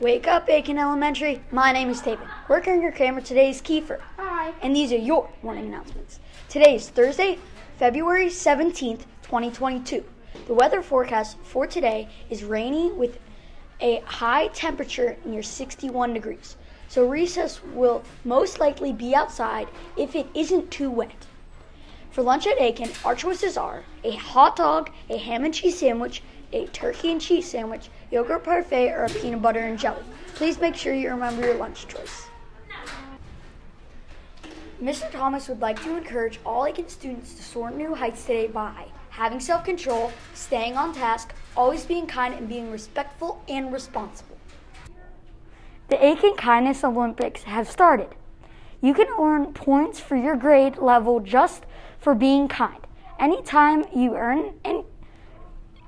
Wake up, Aiken Elementary. My name is Taven. Working on your camera today is Kiefer. Hi. And these are your morning announcements. Today is Thursday, February 17th, 2022. The weather forecast for today is rainy with a high temperature near 61 degrees. So recess will most likely be outside if it isn't too wet. For lunch at Aiken, our choices are a hot dog, a ham and cheese sandwich, a turkey and cheese sandwich, yogurt parfait, or a peanut butter and jelly. Please make sure you remember your lunch choice. Mr. Thomas would like to encourage all Aiken students to soar new heights today by having self control, staying on task, always being kind, and being respectful and responsible. The Aiken Kindness Olympics have started. You can earn points for your grade level just for being kind. Anytime you earn an,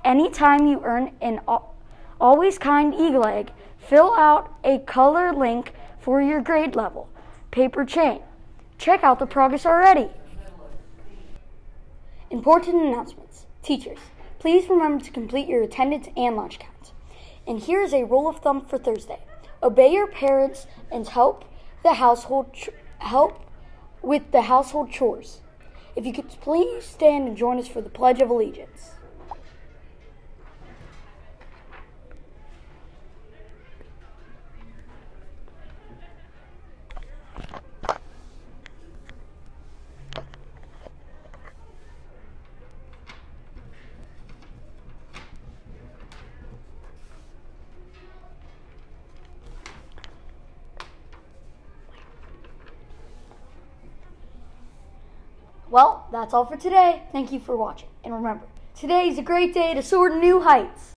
anytime you earn an always kind eagle egg, fill out a color link for your grade level. Paper chain. Check out the progress already. Important announcements. Teachers, please remember to complete your attendance and lunch counts. And here is a rule of thumb for Thursday. Obey your parents and help the household help with the household chores. If you could please stand and join us for the Pledge of Allegiance. Well, that's all for today. Thank you for watching. And remember, today is a great day to soar new heights.